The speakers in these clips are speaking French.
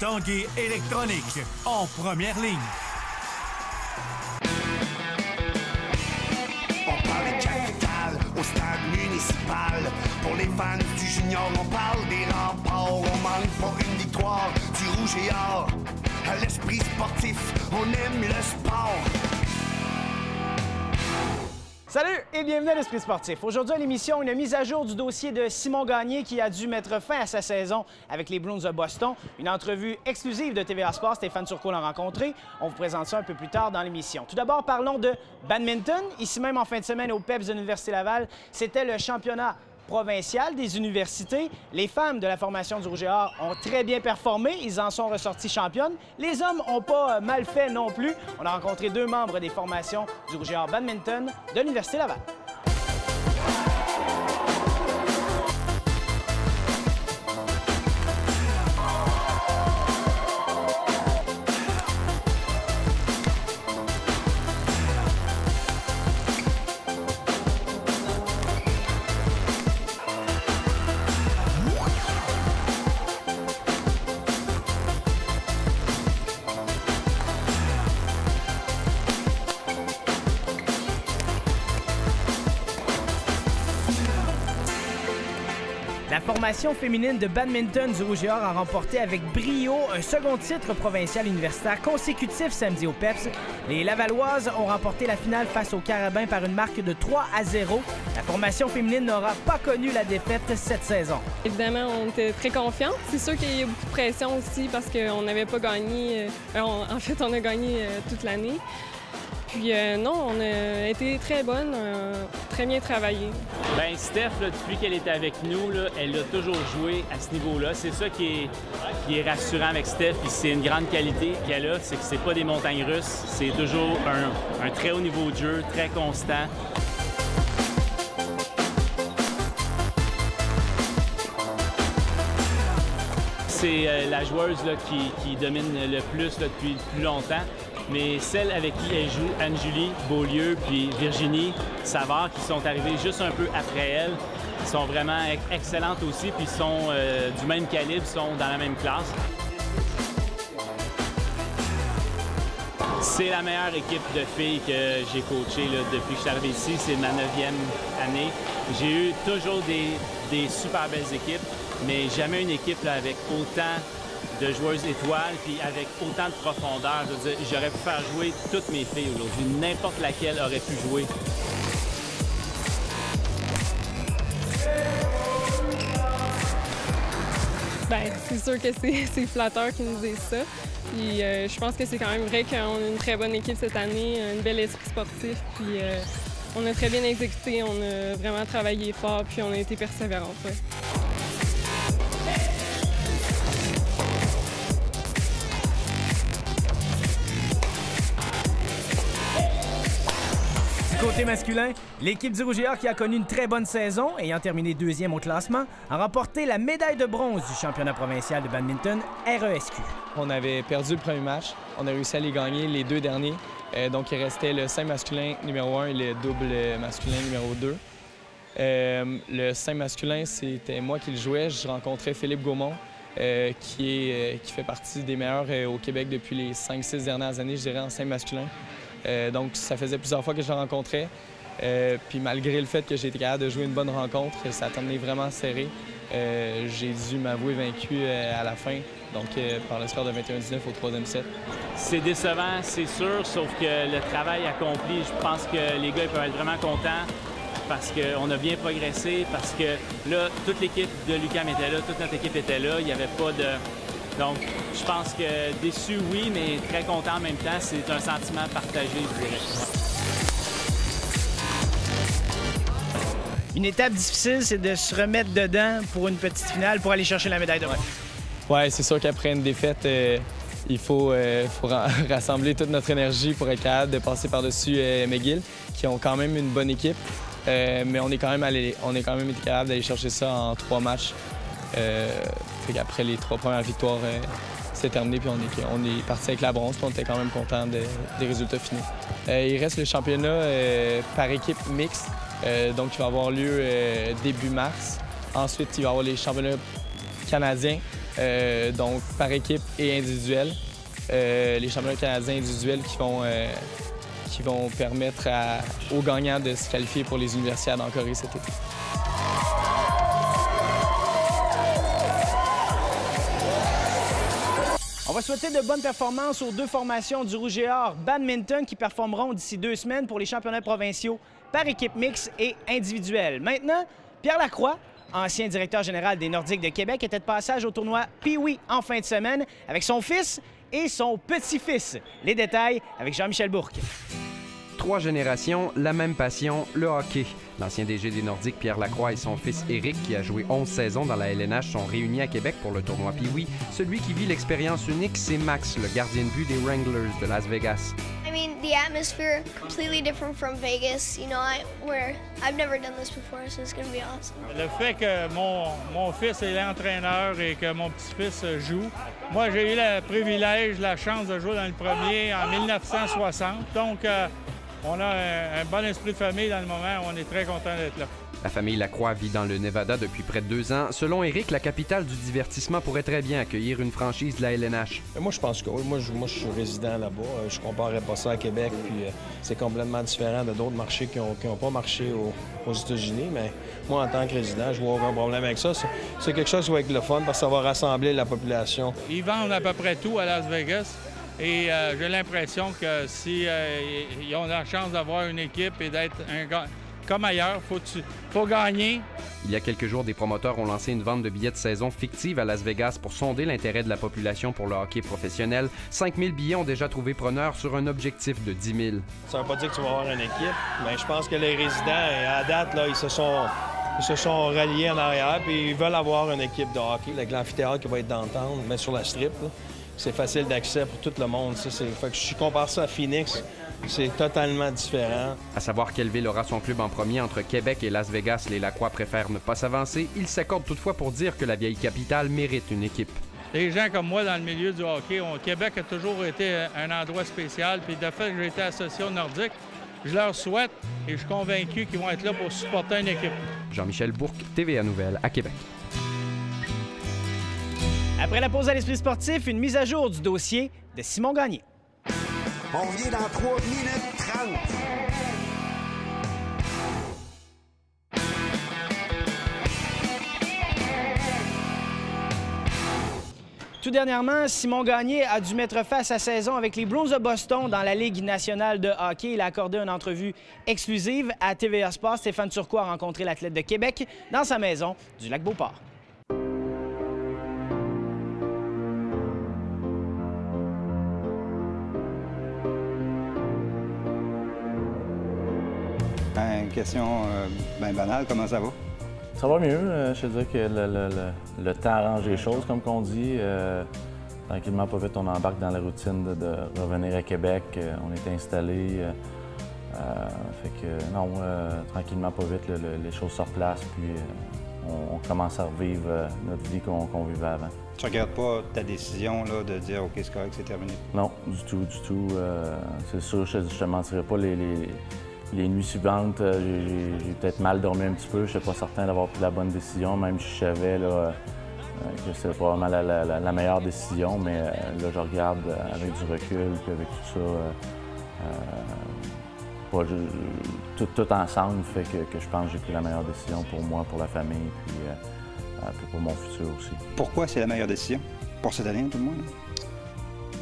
Tanguay électronique, en première ligne. On parle de capitale au stade municipal. Pour les fans du junior, on parle des remparts. On manque pas une victoire du rouge et or. À l'esprit sportif, on aime le sport. Salut et bienvenue à l'Esprit sportif. Aujourd'hui à l'émission, une mise à jour du dossier de Simon Gagné qui a dû mettre fin à sa saison avec les Bruins de Boston. Une entrevue exclusive de TVA Sport. Stéphane Turcot l'a rencontré. On vous présente ça un peu plus tard dans l'émission. Tout d'abord, parlons de badminton. Ici même en fin de semaine au PEPS de l'Université Laval, c'était le championnat provincial des universités. Les femmes de la formation du Rouge et Or ont très bien performé. Ils en sont ressortis championnes. Les hommes n'ont pas euh, mal fait non plus. On a rencontré deux membres des formations du Rouge et Or badminton de l'Université Laval. Formation féminine de badminton du Rouge et a remporté avec brio un second titre provincial universitaire consécutif samedi au PEPS. Les Lavalloises ont remporté la finale face aux Carabins par une marque de 3 à 0. La formation féminine n'aura pas connu la défaite cette saison. Évidemment, on était très confiants. C'est sûr qu'il y a beaucoup de pression aussi parce qu'on n'avait pas gagné. euh, en fait, on a gagné euh, toute l'année. Puis euh, non, on a été très bonne, euh, très bien travaillé. Ben Steph, depuis qu'elle était avec nous, elle a toujours joué à ce niveau-là. C'est ça qui est, rassurant avec Steph. Puis c'est une grande qualité qu'elle a, c'est que c'est pas des montagnes russes. C'est toujours un, très haut niveau de jeu, très constant. C'est euh, la joueuse qui, domine le plus là, depuis le plus longtemps. Mais celle avec qui elle joue, Anne-Julie Beaulieu puis Virginie Savard, qui sont arrivées juste un peu après elle, sont vraiment ex- excellentes aussi, puis sont euh, du même calibre, sont dans la même classe. C'est la meilleure équipe de filles que j'ai coachée depuis que je suis arrivé ici. C'est ma neuvième année. J'ai eu toujours des, super belles équipes, mais jamais une équipe avec autant de joueuses étoiles puis avec autant de profondeur. Je j'aurais pu faire jouer toutes mes filles aujourd'hui. N'importe laquelle aurait pu jouer. Ben, c'est sûr que c'est flatteur qu'ils nous disent ça. Puis euh, je pense que c'est quand même vrai qu'on a une très bonne équipe cette année, un bel esprit sportif. Puis euh, on a très bien exécuté, on a vraiment travaillé fort, puis on a été persévérants. ouais. Côté masculin, l'équipe du Rouge et Or qui a connu une très bonne saison, ayant terminé deuxième au classement, a remporté la médaille de bronze du championnat provincial de badminton RESQ. On avait perdu le premier match. On a réussi à les gagner les deux derniers. Euh, donc, il restait le 5 masculin numéro 1 et le double masculin numéro 2. Euh, le 5 masculin, c'était moi qui le jouais. Je rencontrais Philippe Gaumont, euh, qui, est, qui fait partie des meilleurs au Québec depuis les 5-6 dernières années, je dirais, en 5 masculin. Euh, donc, ça faisait plusieurs fois que je le rencontrais. Euh, puis malgré le fait que j'ai été capable de jouer une bonne rencontre, ça tournait vraiment serré. Euh, j'ai dû m'avouer vaincu à la fin, donc par le score de 21-19 au troisième set. C'est décevant, c'est sûr, sauf que le travail accompli, je pense que les gars ils peuvent être vraiment contents parce qu'on a bien progressé, parce que là, toute l'équipe de Lucam était là, toute notre équipe était là, il n'y avait pas de... Donc, je pense que déçu, oui, mais très content en même temps. C'est un sentiment partagé, je dirais. Une étape difficile, c'est de se remettre dedans pour une petite finale pour aller chercher la médaille de bronze. Ouais, c'est sûr qu'après une défaite, euh, il faut, euh, faut rassembler toute notre énergie pour être capable de passer par-dessus euh, McGill, qui ont quand même une bonne équipe. Euh, mais on est quand même allé, on est quand même été capable d'aller chercher ça en trois matchs. Euh, qu'après les trois premières victoires, euh, c'est terminé puis on est, parti avec la bronze puis on était quand même content de- des résultats finaux. Euh, il reste le championnat par équipe mixte, euh, donc qui va avoir lieu début mars. Ensuite, il va y avoir les championnats canadiens donc par équipe et individuel. les championnats canadiens individuels qui vont, qui vont permettre aux gagnants de se qualifier pour les universiades en Corée cet été. On va souhaiter de bonnes performances aux deux formations du Rouge et Or Badminton qui performeront d'ici deux semaines pour les championnats provinciaux par équipe mixte et individuelle. Maintenant, Pierre Lacroix, ancien directeur général des Nordiques de Québec, était de passage au tournoi Pee-Wee en fin de semaine avec son fils et son petit-fils. Les détails avec Jean-Michel Bourque. Trois générations, la même passion, le hockey. L'ancien DG des Nordiques, Pierre Lacroix, et son fils Éric, qui a joué 11 saisons dans la LNH, sont réunis à Québec pour le tournoi Pee-Wee. Celui qui vit l'expérience unique, c'est Max, le gardien de but des Wranglers de Las Vegas. I mean, the atmosphere completely different from Vegas. You know, I where I've never done this before, so it's going to be awesome. Le fait que mon, mon fils est l'entraîneur et que mon petit-fils joue, moi j'ai eu le privilège, la chance de jouer dans le premier en 1960. Donc euh, on a un, bon esprit de famille dans le moment. On est très content d'être là. La famille Lacroix vit dans le Nevada depuis près de deux ans. Selon Eric, la capitale du divertissement pourrait très bien accueillir une franchise de la LNH. Moi, je pense que oui. Moi, je, moi, je suis résident là-bas. Euh, je ne comparerais pas ça à Québec. Puis euh, c'est complètement différent de d'autres marchés qui n'ont pas marché aux, États-Unis. Mais moi, en tant que résident, je vois aucun problème avec ça. C'est quelque chose qui va être le fun parce que ça va rassembler la population. Ils vendent à peu près tout à Las Vegas. Et euh, j'ai l'impression que si euh, ils ont la chance d'avoir une équipe et d'être un comme ailleurs, faut faut gagner. Il y a quelques jours, des promoteurs ont lancé une vente de billets de saison fictive à Las Vegas pour sonder l'intérêt de la population pour le hockey professionnel. 5000 billets ont déjà trouvé preneur sur un objectif de 10 000. Ça ne veut pas dire que tu vas avoir une équipe, mais je pense que les résidents, à date, là, ils se sont ils se sont ralliés en arrière puis ils veulent avoir une équipe de hockey avec l'amphithéâtre qui va être d'entendre, mais sur la strip c'est facile d'accès pour tout le monde. Ça, fait que je compare ça à Phoenix, c'est totalement différent. À savoir quelle ville aura son club en premier entre Québec et Las Vegas, les Lacroix préfèrent ne pas s'avancer. Ils s'accordent toutefois pour dire que la vieille capitale mérite une équipe. Les gens comme moi dans le milieu du hockey, Québec a toujours été un endroit spécial. Puis de fait que j'ai été associé au Nordique, je leur souhaite et je suis convaincu qu'ils vont être là pour supporter une équipe. Jean-Michel Bourque, TVA Nouvelle à Québec. Après la pause à l'esprit sportif, une mise à jour du dossier de Simon Gagné. On vient dans 3 minutes 30. Tout dernièrement, Simon Gagné a dû mettre face à saison avec les Bruins de Boston dans la Ligue nationale de hockey. Il a accordé une entrevue exclusive à TVA Sports. Stéphane Turcot a rencontré l'athlète de Québec dans sa maison du Lac-Beauport. Question euh, bien banale. Comment ça va? Ça va mieux. Euh, je te dirais que le, temps arrange les choses, comme qu'on dit. Euh, tranquillement, pas vite, on embarque dans la routine de, revenir à Québec. on est installé. fait que, non, tranquillement, pas vite, les choses se replacent, puis on, commence à revivre notre vie qu'on vivait avant. Tu regardes pas ta décision là, de dire OK, c'est correct, c'est terminé? Non, du tout, du tout. c'est sûr, je ne te mentirais pas. les, les nuits suivantes, euh, j'ai peut-être mal dormi un petit peu. Je ne suis pas certain d'avoir pris la bonne décision, même si je savais là, euh, que c'était probablement la, meilleure décision. Mais euh, là, je regarde avec du recul, puis avec tout ça, tout, ensemble fait que, je pense que j'ai pris la meilleure décision pour moi, pour la famille, puis, pour mon futur aussi. Pourquoi c'est la meilleure décision? Pour cette année, tout le monde?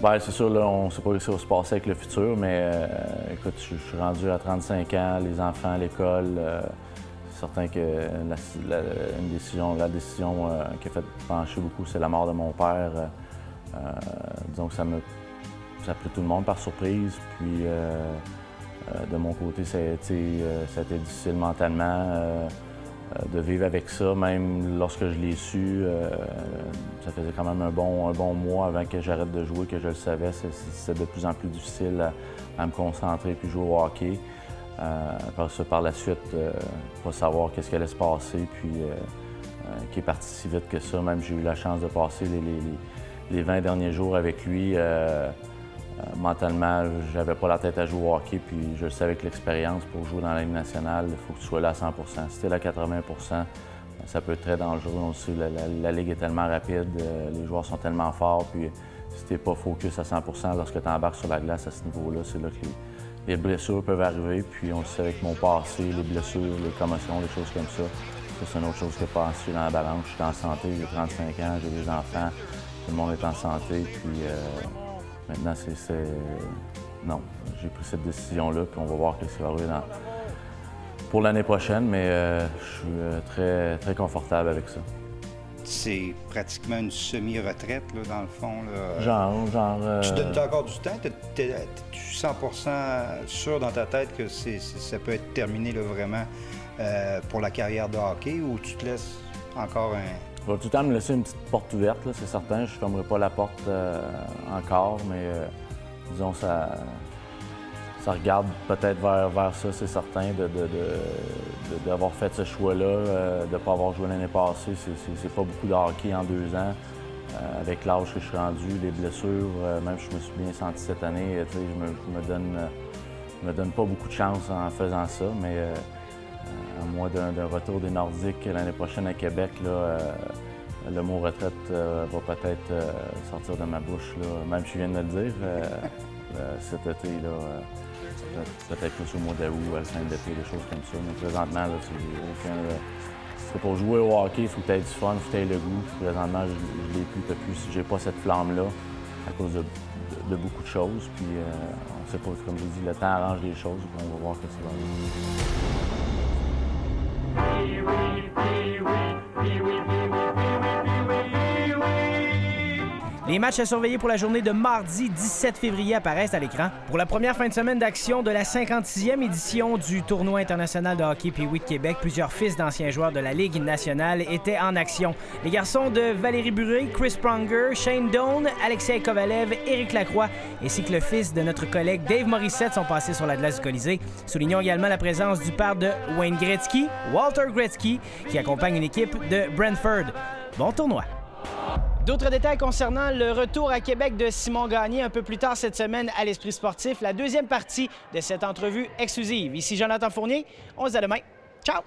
Bien, c'est sûr, là, on sait pas ce qui va se passer avec le futur, mais euh, écoute, je, suis rendu à 35 ans, les enfants, l'école. Euh, c'est certain que la, une décision, la décision euh, qui a fait pencher beaucoup, c'est la mort de mon père. disons que ça me a pris tout le monde par surprise. Puis de mon côté, ça a été difficile mentalement. Euh, de vivre avec ça, même lorsque je l'ai su, euh, ça faisait quand même un bon, un bon mois avant que j'arrête de jouer, que je le savais. C'est de plus en plus difficile à, me concentrer puis jouer au hockey. Euh, par la suite, pas savoir qu'est-ce qui allait se passer, puis qui est parti si vite que ça. Même j'ai eu la chance de passer les, les 20 derniers jours avec lui. Mentalement, j'avais pas la tête à jouer au hockey, puis je savais que l'expérience pour jouer dans la Ligue nationale, il faut que tu sois là à 100% Si tu es là à 80% ça peut être très dangereux. On sait, la, ligue est tellement rapide, euh, les joueurs sont tellement forts, puis si tu n'es pas focus à 100% lorsque tu embarques sur la glace à ce niveau-là, c'est là que les, les blessures peuvent arriver. Puis on le sait avec mon passé, les blessures, les commotions, les choses comme ça. Ça, c'est une autre chose que passer dans la balance. Je suis en santé, j'ai 35 ans, j'ai des enfants, tout le monde est en santé. Puis euh, maintenant, c'est. Non, j'ai pris cette décision-là, puis on va voir ce qui va arriver dans, pour l'année prochaine, mais euh, je suis euh, très, très confortable avec ça. C'est pratiquement une semi-retraite, dans le fond. Là. Genre, genre. euh, Tu donnes encore du temps? T'es- t'es- Es-tu 100% sûr dans ta tête que ça peut être terminé là, vraiment euh, pour la carrière de hockey ou tu te laisses encore un. Je vais tout le temps me laisser une petite porte ouverte, c'est certain. Je ne fermerai pas la porte euh, encore, mais euh, disons, ça, ça regarde peut-être vers, vers ça, c'est certain, d'avoir fait ce choix-là, euh, de ne pas avoir joué l'année passée. C'est- pas beaucoup de en deux ans. Avec l'âge que je suis rendu, les blessures, même je me suis bien senti cette année, je me, je me donne, me donne pas beaucoup de chance en faisant ça, mais à moins d'un retour des Nordiques l'année prochaine à Québec, là, euh, le mot retraite euh, va peut-être euh, sortir de ma bouche, là, même si je viens de le dire, cet été, là, peut- peut-être plus au mois d'août, à la fin de l'été, des choses comme ça. Mais présentement, là, c'est aucun, c'est pour jouer au hockey, il faut que tu aies du fun, il faut que tu aies le goût. Puis présentement, je, je l'ai plus, plus, j'ai pas cette flamme-là à cause de, de- de beaucoup de choses. Puis euh, on sait pas, comme je dis, le temps arrange les choses, puis on va voir que ça va donner. Les matchs à surveiller pour la journée de mardi 17 février apparaissent à l'écran. Pour la première fin de semaine d'action de la 56e édition du tournoi international de hockey Pee-Wee de Québec, plusieurs fils d'anciens joueurs de la Ligue nationale étaient en action. Les garçons de Valérie Buré, Chris Pronger, Shane Doan, Alexei Kovalev, Éric Lacroix, ainsi que le fils de notre collègue Dave Morissette sont passés sur la glace du Colisée. Soulignons également la présence du père de Wayne Gretzky, Walter Gretzky, qui accompagne une équipe de Brentford. Bon tournoi! D'autres détails concernant le retour à Québec de Simon Gagné un peu plus tard cette semaine à l'Esprit sportif, la deuxième partie de cette entrevue exclusive. Ici Jonathan Fournier, on se dit à demain. Ciao!